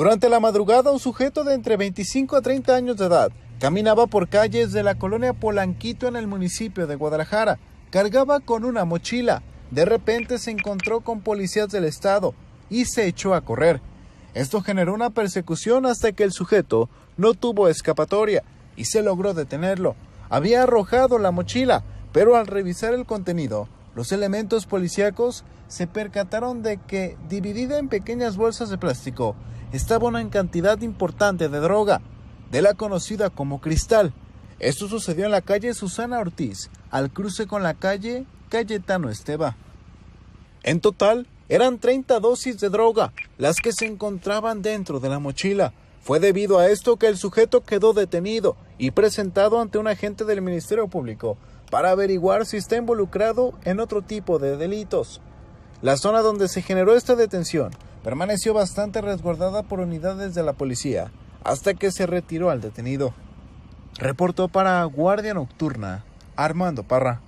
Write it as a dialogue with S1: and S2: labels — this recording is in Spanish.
S1: Durante la madrugada, un sujeto de entre 25 a 30 años de edad caminaba por calles de la colonia Polanquito en el municipio de Guadalajara. Cargaba con una mochila. De repente se encontró con policías del estado y se echó a correr. Esto generó una persecución hasta que el sujeto no tuvo escapatoria y se logró detenerlo. Había arrojado la mochila, pero al revisar el contenido, los elementos policíacos se percataron de que, dividida en pequeñas bolsas de plástico, estaba una cantidad importante de droga, de la conocida como cristal. Esto sucedió en la calle Susana Ortiz, al cruce con la calle Cayetano Esteba. En total, eran 30 dosis de droga las que se encontraban dentro de la mochila. Fue debido a esto que el sujeto quedó detenido y presentado ante un agente del Ministerio Público para averiguar si está involucrado en otro tipo de delitos. La zona donde se generó esta detención permaneció bastante resguardada por unidades de la policía hasta que se retiró al detenido. Reportó para Guardia Nocturna Armando Parra.